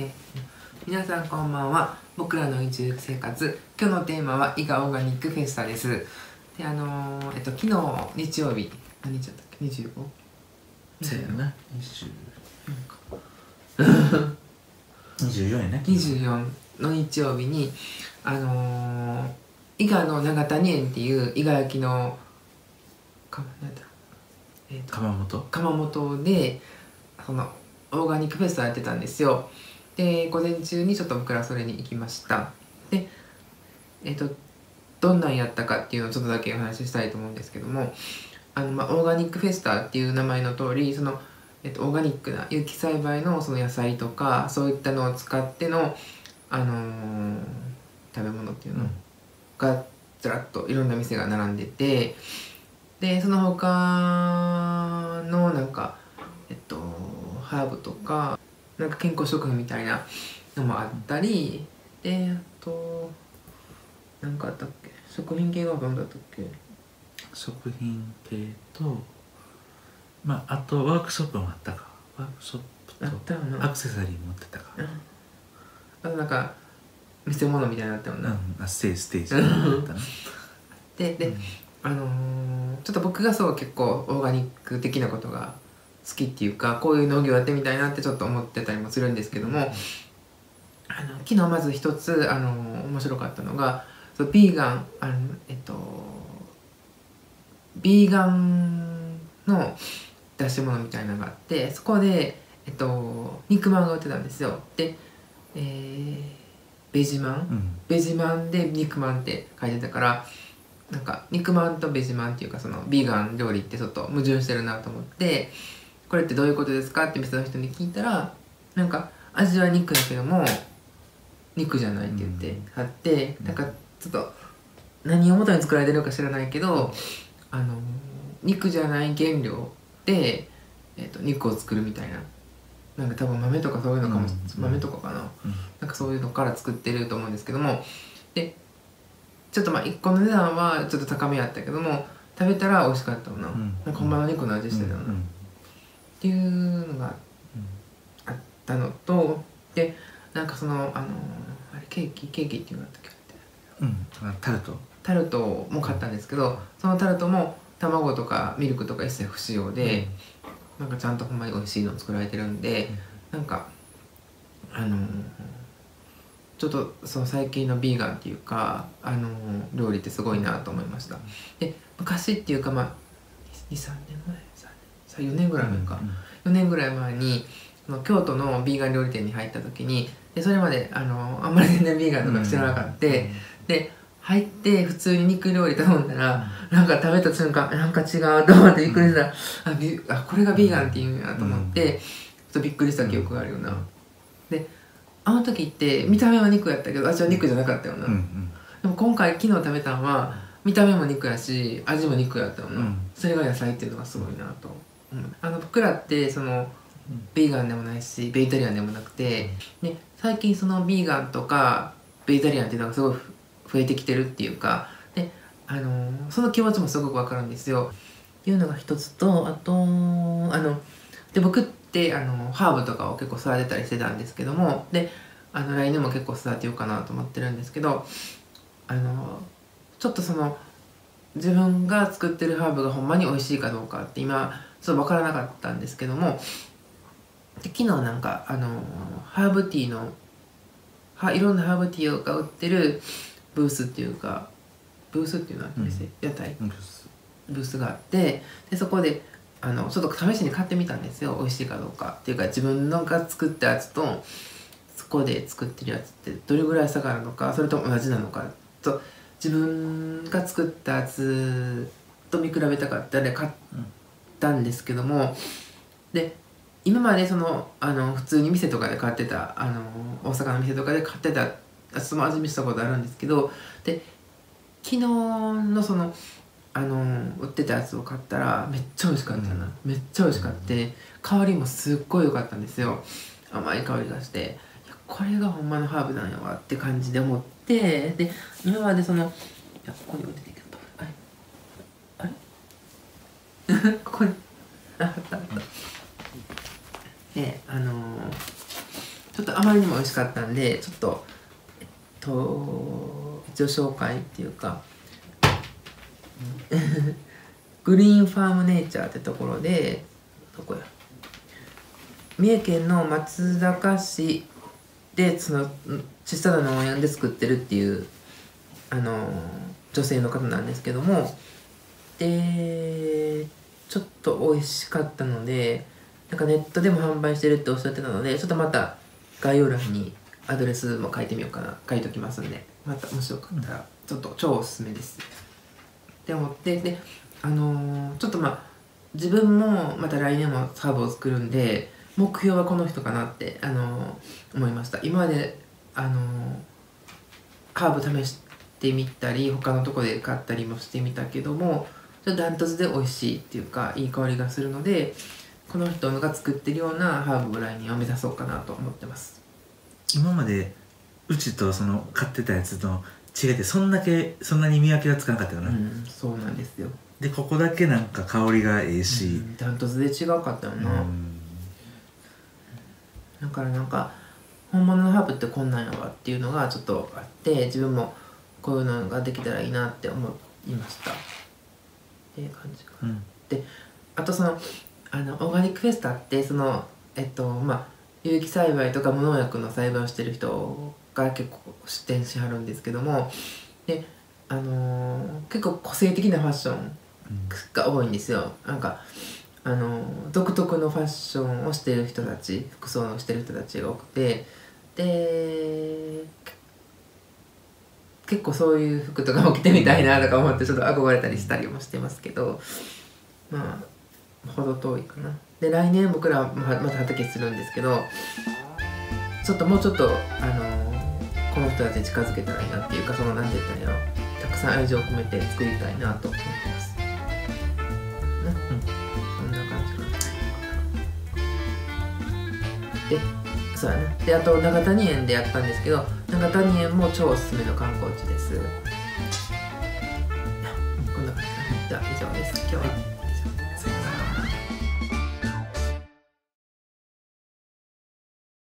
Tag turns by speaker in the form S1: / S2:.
S1: え皆さんこんばんは。僕らの移住生活。今日のテーマは伊賀オーガニックフェスタです。であのーえっと昨日日曜日。何日だったっけ？25?
S2: そうやな。20 24やね
S1: 24の日曜日にあのー伊賀の長谷園っていう伊賀焼のかなんだ？えーと
S2: 窯元？
S1: 窯元でそのオーガニックフェスタやってたんですよで午前中にちょっと僕らそれに行きました。でえっ、とどんなんやったかっていうのをちょっとだけお話ししたいと思うんですけどもあの、まあ、オーガニックフェスタっていう名前の通りその、えっとオーガニックな有機栽培のその野菜とかそういったのを使っての、あのー食べ物っていうの、がずらっといろんな店が並んでてでその他のなんかえっとハーブとかなんか健康食品みたいなのもあったりであとなんかあったっけ？食品系は何だったっけ？
S2: 食品系とまああとワークショップもあったか。ワークショップとアクセサリー持ってたか。
S1: あとなんか見せ物みたいになったよな、
S2: うん。あステージステージもあったな。
S1: でで、あのーちょっと僕がそう結構オーガニック的なことが好きっていうかこういう農業やってみたいなってちょっと思ってたりもするんですけども、あの昨日まず一つ、あのー面白かったのがそうビーガンあのえっとビーガンの出し物みたいなのがあってそこで、えっと、肉まんが売ってたんですよ。で、えーベジマン、
S2: うん。
S1: ベジマンで肉まんって書いてたからなんか肉まんとベジマンっていうかそのビーガン料理ってちょっと矛盾してるなと思ってこれってどういうことですか？って店の人に聞いたらなんか味は肉だけども肉じゃないって言ってあって、
S2: うん。
S1: なんかちょっと何を元に作られてるのか知らないけどあの肉じゃない原料で、えっと肉を作るみたいな。なんか多分豆とかそういうのかも、
S2: うん。
S1: 豆とかかな、
S2: うん。
S1: なんかそういうのから作ってると思うんですけども。でちょっとまあ1個の値段はちょっと高めやったけども食べたら美味しかったのな,、
S2: うん。
S1: なんかほんまの肉の味してたよな、っ
S2: うん
S1: ていうのがあったのとでなんかそのあのあれケーキケーキっていうのがあったっけ？
S2: うん。タルト。
S1: タルトも買ったんですけどそのタルトも卵とかミルクとか一切不使用で、なんかちゃんとほんまに美味しいの作られてるんで、なんかあのーちょっとその最近のビーガンっていうか、あのー料理ってすごいなと思いました。で昔っていうかまあ23年前3年4年ぐらい前か、4年ぐらい前に京都のビーガン料理店に入った時にでそれまであのあんまり全然ビーガンとか知らなかった、で入って普通に肉料理頼んだら、なんか食べた瞬間なんか違うと思ってびっくりした。ら、あビあこれがビーガンっていうんやと思って、ちょっとびっくりした記憶があるよな、であの時って見た目は肉やったけど味は肉じゃなかったよな、
S2: うんうん。
S1: でも今回昨日食べたのは見た目も肉やし味も肉やったよな、
S2: うん。
S1: それが野菜っていうのがすごいなと、うん。あの僕らってそのビーガンでもないしベイタリアンでもなくて、で最近そのビーガンとかベイタリアンっていうのがすごい増えてきてるっていうかで、あのーその気持ちもすごくわかるんですよ。っていうのが一つとあとあので僕ってあのハーブとかを結構育てたりしてたんですけどもであの来年も結構育てようかなと思ってるんですけどあのちょっとその自分が作ってるハーブがほんまに美味しいかどうかって今ちょっと分からなかったんですけどもで昨日なんかあのハーブティーのはいろんなハーブティーが売ってるブースっていうかブースっていうのは店、屋台。
S2: うん。
S1: ブースがあってでそこであのちょっと試しに買ってみたんですよ美味しいかどうかっていうか自分のが作ったやつとそこで作ってるやつってどれぐらい差があるのかそれとも同じなのかと自分が作ったやつと見比べたかったので買ったんですけどもで今までそのあの普通に店とかで買ってたあの大阪の店とかで買ってたやつも味見したことあるんですけどで昨日のそのあの売ってたやつを買ったらめっちゃ美味しかったな、めっちゃ美味しかって香りもすっごい良かったんですよ。甘い香りがしてこれがほんまのハーブなんやわって感じで思ってで今までそのいやここにも出てきたあれあれ ここに。あったあった。であのーちょっとあまりにも美味しかったんでちょっとえっと一応紹介っていうか グリーンファームネイチャーってところでどこや？三重県の松坂市でその小さな農園で作ってるっていうあの女性の方なんですけども。でちょっと美味しかったのでなんかネットでも販売してるっておっしゃってたのでちょっとまた概要欄にアドレスも書いてみようかな書いときますんでまたもしよかったらちょっと超おすすめです。って思ってであのーちょっとまあ自分もまた来年もサーブを作るんで目標はこの人かなって、あのー思いました。今まであのーハーブ試してみたり他のとこで買ったりもしてみたけどもダントツで美味しいっていうかいい香りがするのでこの人が作ってるようなハーブを来年は目指そうかなと思ってます。
S2: 今までうちとその買ってたやつと違ってそんだけそんなに見分けがつかなかったよな、
S1: うんそうなんですよ。
S2: でここだけなんか香りがええし、
S1: うんダントツで違うかったよ
S2: うん。
S1: な、だからなんか本物のハーブってこんなんやわっていうのがちょっとあって自分もこういうのができたらいいなって思いましたいう感じかな。
S2: うん。
S1: であとそのあのオーガニックフェスタってそのえっとまあ有機栽培とか無農薬の栽培をしてる人が結構出店しはるんですけどもであのー結構個性的なファッションが多いんですよ。なんかあの独特のファッションをしてる人たち服装をしてる人たちが多くて。で結構そういう服とかも着てみたいなとか思ってちょっと憧れたりしたりもしてますけどまあ程遠いかな。で来年僕らはままた畑するんですけどちょっともうちょっとあのこの人たちに近づけたらいいなっていうかそのなんて言ったらいいの？たくさん愛情を込めて作りたいなと思ってます。ね、そんな感じかな。でそうやなであと長谷園でやったんですけど長谷園も超おすすめの観光地です。こんな感じかなじゃあ以上です。今日は。